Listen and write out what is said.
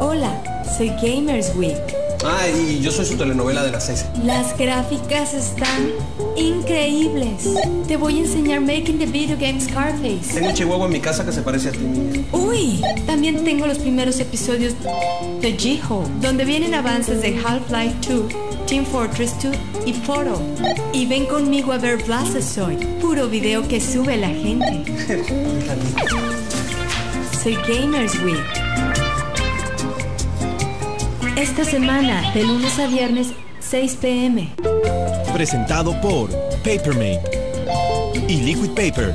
Hola, soy Gamers Week. Ah, y yo soy su telenovela de las seis. Las gráficas están increíbles. Te voy a enseñar Making the Video Game Scarface. Tengo un chihuahua en mi casa que se parece a ti. Uy, también tengo los primeros episodios de G-Hole, donde vienen avances de Half-Life 2, Team Fortress 2 y Photo. Y ven conmigo a ver Blastozoid, puro video que sube la gente. Soy Gamers Week. Esta semana, de lunes a viernes, 6 pm. Presentado por Papermate y Liquid Paper.